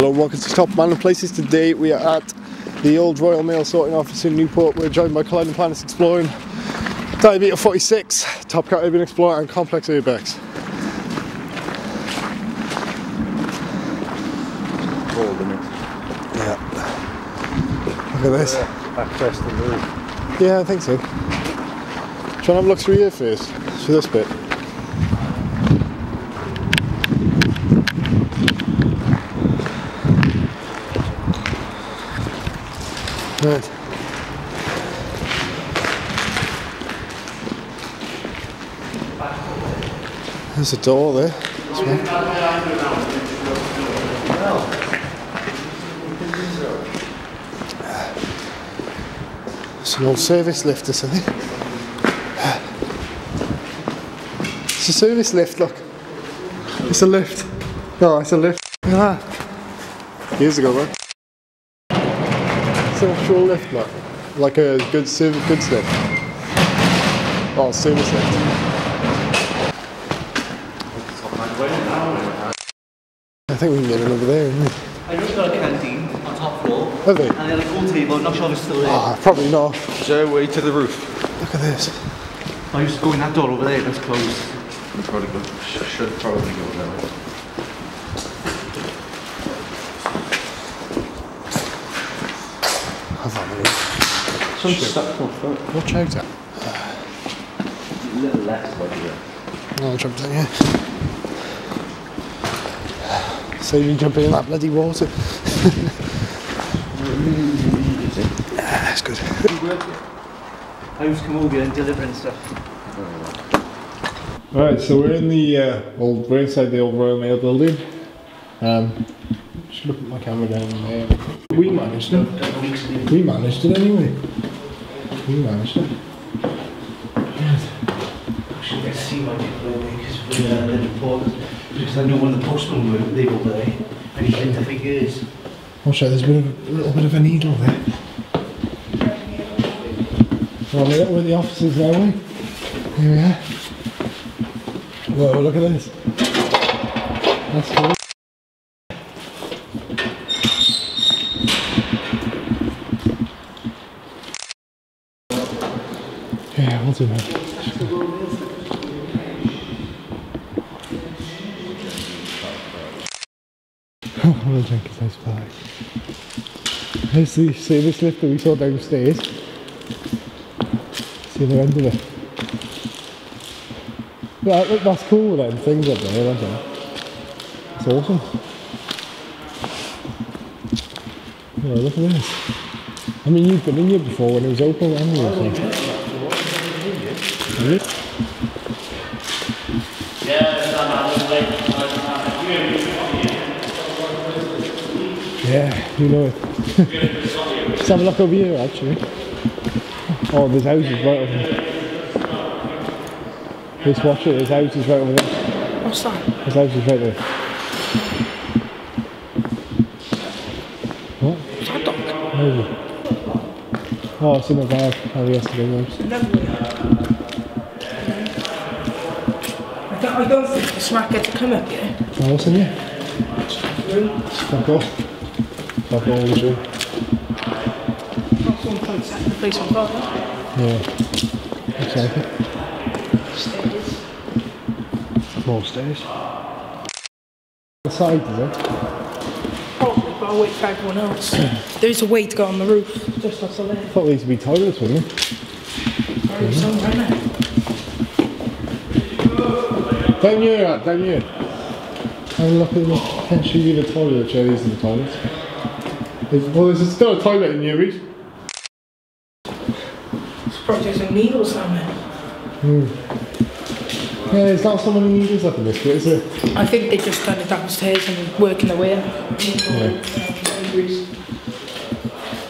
welcome to Top Abandoned Places. Today we are at the old Royal Mail sorting office in Newport. We're joined by Colliding Planets Exploring, Diabeto 46, Top Cat Urban Explorer and Complex Urbex. Holding it. Yeah. Look at this. Access to the roof. Yeah, I think so. Try and have a look through here first, through this bit. Right. There's a door there. It's an old service lift or something. It's a service lift, look. It's a lift. No, it's a lift. Look at that. Years ago, man. It's an actual lift, look. Like a good service, goods lift. Oh, service lift. I think we can get it over there, isn't we? I know you've got a canteen on top floor. Have they? And then a gold table, not sure if it's still there. Ah, probably not. Is there a way to the roof? Look at this. I used to go in that door over there, that's closed. You probably go, should probably go that way. Have a minute. Some stuff on foot. Watch out, that. A little less like that. No, jump down here. So you jumping in that bloody water. Ah, That's good. I used to come over here and deliver and stuff. Right, so we're in the uh, old, we're inside the old Royal Mail building. Um, just look at my camera down there. We managed it. We managed it anyway. We managed it. Actually, I see my people because we the reporters. Because I know of the postmen were they over there and he for years. Watch out, there's a, bit of, a little bit of a needle there. Well, we're where the office is now, we? Here we are. Whoa, look at this. That's cool. That. I'm gonna drink a nice bag. Here's the service lift that we saw downstairs. See the end of it. Yeah, look, that's cool then, things up there, aren't they? It's awesome. Yeah, look at this. I mean, you've been in here before when it was open, haven't you? You? Yeah, you know it. Let's have a look over here actually. Oh, there's houses right over there. Just watch it, there's houses right over there. What's that? There's houses right there. What? Is that dog? Oh, it's in the bag. Oh, yesterday was. I don't, I think the smack to come up here. Oh, what's in here? Fuck off. Fuck all the room. Not some point setting the place on fire. Yeah. It. Stairs. More stairs. The side, is it? Probably, but I'll wait for everyone else. there is a way to go on the roof. Just off the left. thought these would be toilets, wouldn't? There is some right now. Down here, Art, down here. Have a look at the potentially the toilet. Yeah, these are the toilets. There's, well, there's still a toilet in here, Reece. There's probably some needles down there. Hmm. Yeah, there's not so many needles up in this bit, is there? I think they just done it downstairs and working their way up. Yeah.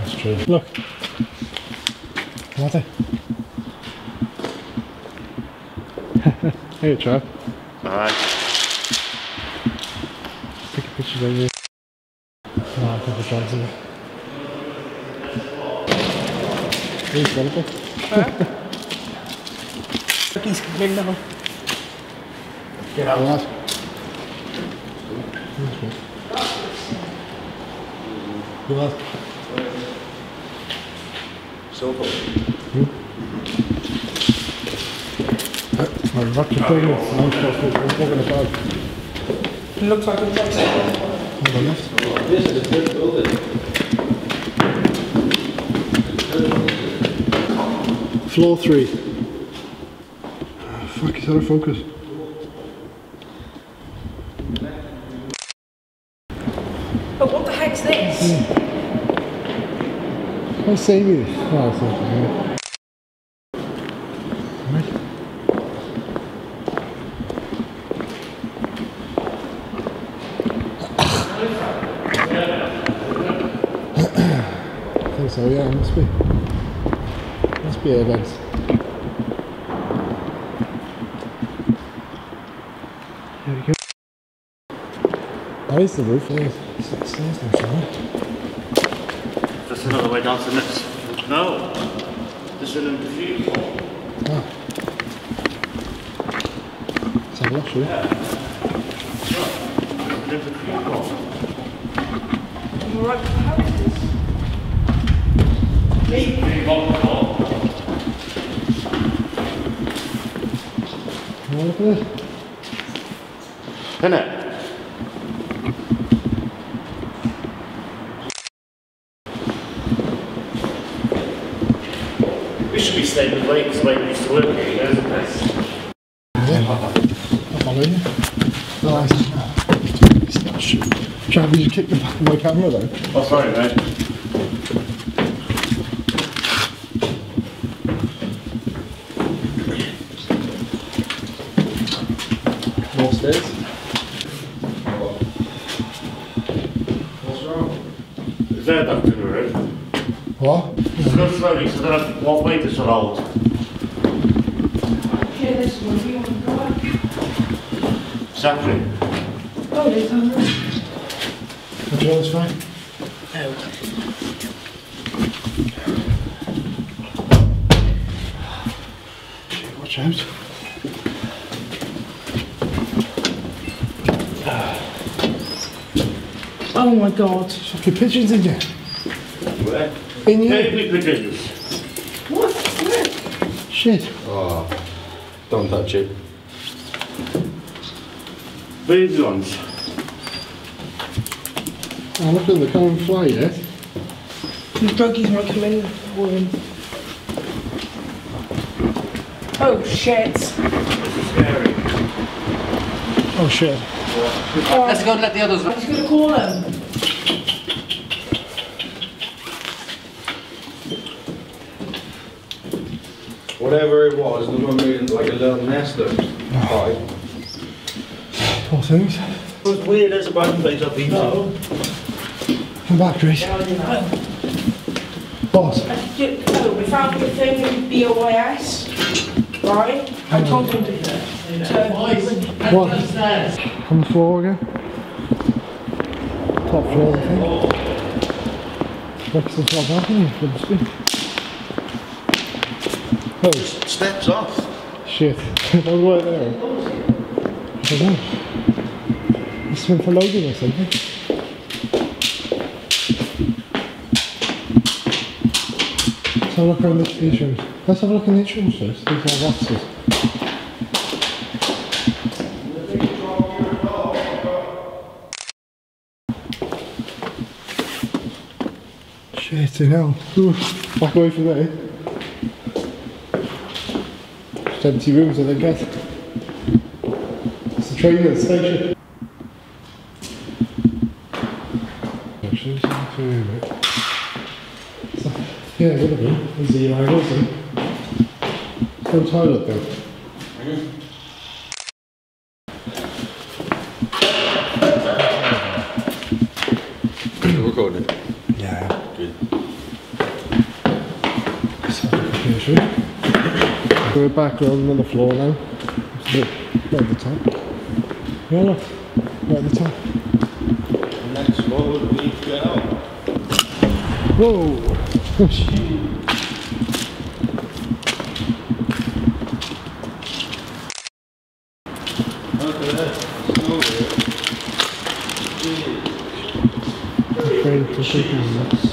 That's true. Look. What? hey, Trav. Alright. Take a picture of you. No, I think the Trav's in it. He's got it. He's coming now. Get out of that. You are. Silver. My rocket thing is I'm I'm talking about It looks like it's like on the left. This is the third building. Floor three. Ah, fuck, is out of focus? But what the heck's this? I say this. Oh, it's yeah. Right. I think so, yeah, it must be. Must be airbags. There we go. That is the roof, yeah. It's like stairs there somewhere. That's another way down to the next. No. This is an interview. Ah. Let's have a look, shall we? An interview. Right, how is a look at this. Isn't it? We should be staying with Wake because Wake used to work here, isn't it? Yeah. I'll follow you. Nice. It's not shoot. Travis, you kicked the back of my camera though. Oh, sorry, mate. More. What's wrong? Is there a doctor in the room? What? Go slowly so that I what weight is so old. Yeah, this one. Do you want to go back? Exactly. Oh, there's one. Oh. What do you want, fine? Shit, watch out. Oh my god. Fuck your pigeons in you. Where? In here. Take me pigeons. What? Where? Shit. Oh, don't touch it. Baby ones. Oh, look at the can't fly yet. The druggies might come in for him. Oh shit. This is scary. Oh shit. Let's go and let the others I was gonna call him. Whatever it was, the one made like a little nest of Right. Poor things. It was weird as a bad place I've been to. Come back, Grace. Boss. Oh, we found the thing with BOIS, right? I told him to. to What? On the floor again? Top floor, I think. Next to the top balcony, it must be. Oh, Steps off. shit. that was right there. I don't know. It's been for loading or something. Let's have a look around the rooms. Let's have a look in these rooms first. These are boxes. Shit, you know. Back away from there. Just empty rooms, I think, guess. It's the train at the station. Actually, it's not too bit. So, yeah, it would have been. There's the arrivals and no toilet though. Recording. Yeah. Good. So. We're back on the floor now. It's right at the top. Yeah, look. Right at the top. Next floor, we need to get out. Whoa! Oh, shit. Look at that. Snow there. Very going to shake hands.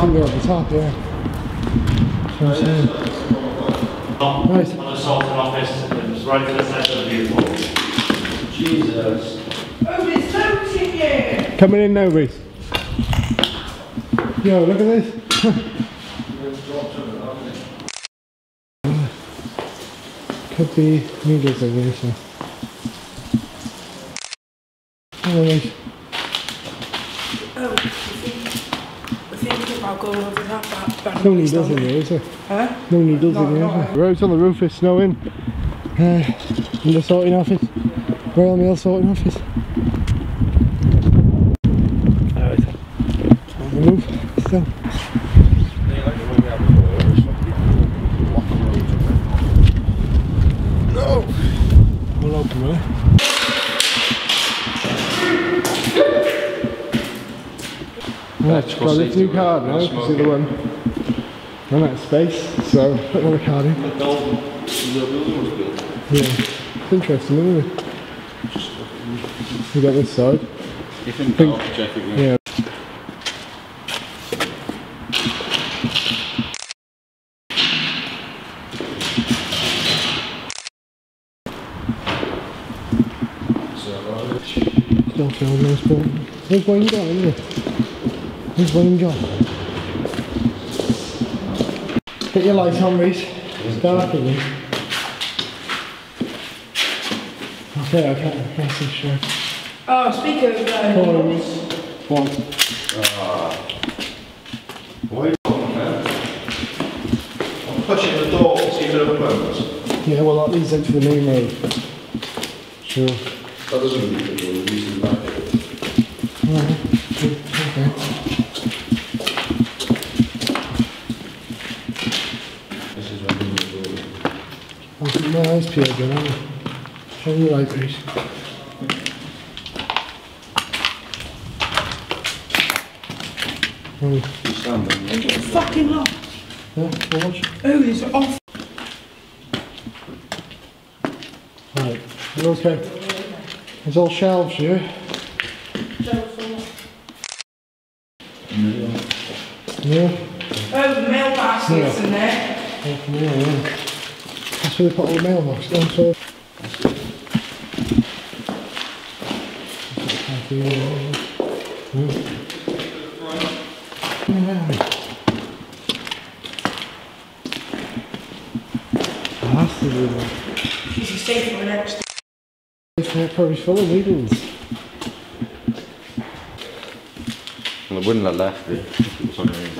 Finger at the top, yeah. That's what I'm saying. On was right for the session of the report. Jesus. Oh, loads in here. Coming in now, Reese. Yo, look at this. Could be needles over here, so. Oh. Oh, I think, I think about going over that. that, that No needles in here, is there? Huh? No needles No, in here. no, is there? We're out on the roof, it's snowing. Uh, in the sorting office. Royal Mail sorting office. Alright. On the still. No! We'll open it. Right, got this new card now, you see the one. Run out of space, so put another card in. The building was built. Yeah, it's interesting, isn't it? We got this side. You think? Yeah. Still feeling nice, but where's Wayne gone, isn't it? Where's Wayne gone? Get your lights on, Reese. It's dark in here. Okay, I can't, I can't see straight. Oh, speak of uh, Come on. Reese. One. Why I'm pushing the door to see if it opens. Yeah, well, that leads into the main road. Sure. That doesn't mean it will use the back. Alright, okay. This is when we do it. I'll keep my eyes peeled then, aren't I? Show me the light, please. There. It's fucking hot. yeah, watch. Oh, there's off. Right, okay? There's all shelves here. Yeah, Oh, the mail baskets Yeah. in there. yeah, yeah, yeah. That's where we put all the mailbox down, so. That's the good one. Is he safe for the next? It's probably full of needles. Well, I wouldn't have left it. It was on the- in.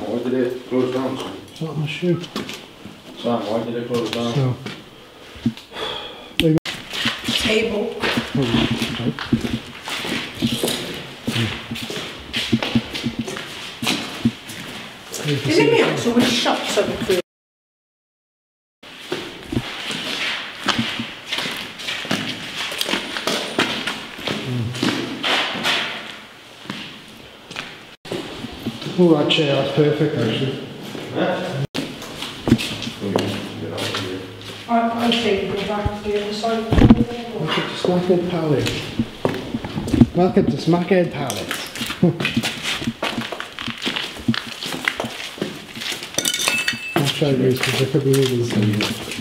Why did it close down, Sam? It's not my shoe. Sam, why did it close down? So. Table. Hmm. Is it me also with shots of the Oh, that chair, that's perfect actually. I, I say go back to the other side. Welcome to Smackhead Palace. Welcome to Smackhead Palace. I'll try to use because there could be needles in here.